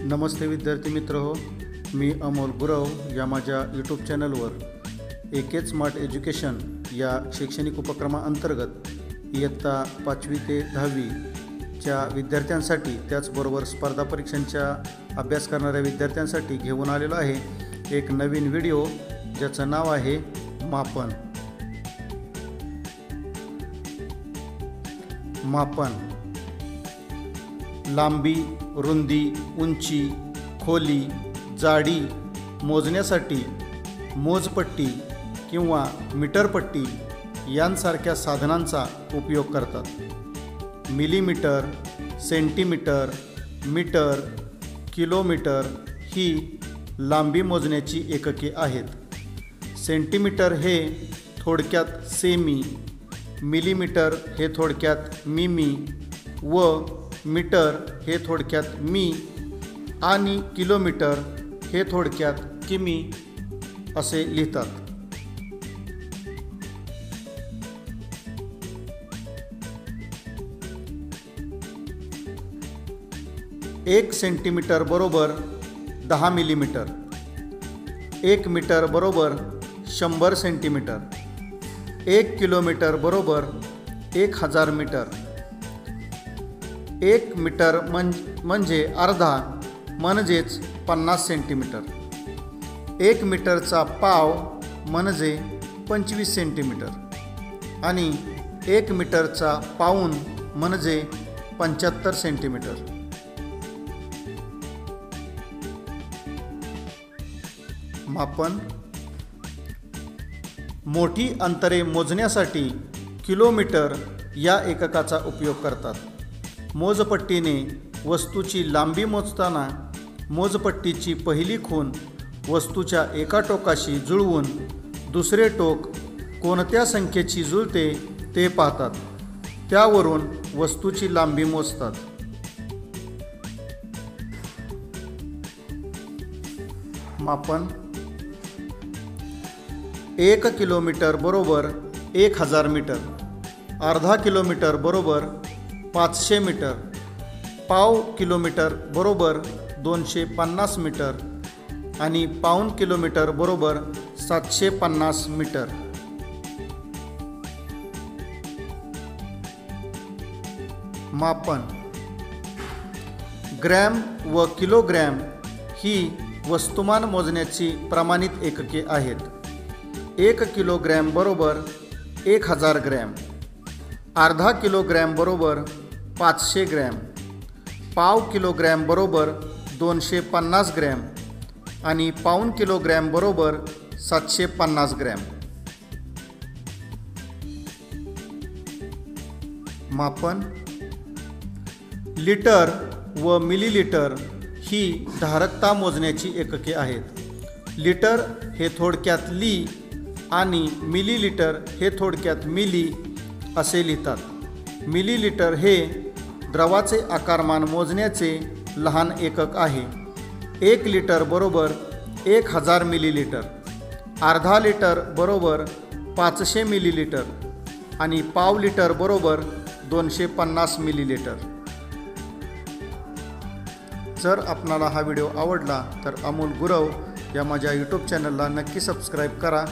नमस्ते विद्यार्थी मित्र हो मी अमोल गुरव या माझ्या यूट्यूब चॅनलवर एके स्मार्ट एज्युकेशन या शैक्षणिक उपक्रमाअंतर्गत इयत्ता पाचवी ते दहावीच्या विद्यार्थ्यांसाठी त्याचबरोबर स्पर्धा परीक्षांच्या अभ्यास करणाऱ्या विद्यार्थ्यांसाठी घेऊन आलेलो आहे एक नवीन व्हिडिओ ज्याचं नाव आहे मापन. मापन. लांबी रुंदी उंची खोली जाडी मोजण्यासाठी मोजपट्टी किंवा मीटरपट्टी यांसारख्या साधनांचा उपयोग करतात. मिलीमीटर सेंटीमीटर मीटर किलोमीटर ही लांबी मोजण्याची एकके आहेत. सेंटीमीटर हे थोडक्यात सेमी मिलीमीटर हे थोडक्यात मिमी व मीटर हे थोडक्यात मी आणि किलोमीटर हे थोडक्यात किमी असे लिहितात. एक सेंटीमीटर बरोबर दहा मिलीमीटर. एक मीटर बरोबर शंभर सेंटीमीटर. एक किलोमीटर बरोबर एक हजार मीटर. एक मीटर म्हण म्हणजे अर्धा म्हणजेच पन्नास सेंटीमीटर. एक मीटरचा पाव म्हणजे पंचवीस सेंटीमीटर. आणि एक मीटरचा पाऊन म्हणजे पंच्याहत्तर सेंटीमीटर. मापन. मोठी अंतरे मोजण्यासाठी किलोमीटर या एककाचा उपयोग करतात. मोजपट्टीने वस्तूची लांबी मोजताना मोजपट्टीची पहिली खून वस्तूच्या एका टोकाशी जुळवून दुसरे टोक कोणत्या संख्येची जुळते ते पाहतात. त्यावरून वस्तूची लांबी मोजतात. मापन. एक किलोमीटर बरोबर एक हजार मीटर. अर्धा किलोमीटर बरोबर पाचशे मीटर पाव किलोमीटर बरोबर दोनशे पन्नास मीटर आणि पाऊन किलोमीटर बरोबर सातशे पन्नास मीटर. मापन. ग्रॅम व किलोग्रॅम ही वस्तुमान मोजण्याची प्रमाणित एकके आहेत. एक किलोग्रॅम बरोबर एक हजार ग्रॅम. अर्धा किलोग्रॅम बरोबर पाचशे ग्रॅम. पाव किलोग्रॅम बरोबर दोनशे पन्नास ग्रॅम आणि पाऊन किलोग्रॅम बरोबर सातशे पन्नास ग्रॅम. मापन. लिटर व मिलीलिटर ही धारकता मोजण्याची एकके आहेत. लिटर हे थोडक्यात ली आणि मिलीलिटर हे थोडक्यात मिली असे लिहितात. मिलीलिटर हे द्रवाचे आकारमान मोजण्याचे लहान एकक आहे. एक लिटर बरोबर एक हजार मिलीलिटर. अर्धा लिटर बरोबर पाचशे मिलीलिटर आणि पाव लिटर बरोबर दोनशे पन्नास मिलीलिटर. जर आपणाला हा व्हिडिओ आवडला तर अमोल गुरव या माझ्या यूट्यूब चॅनलला नक्की सबस्क्राईब करा.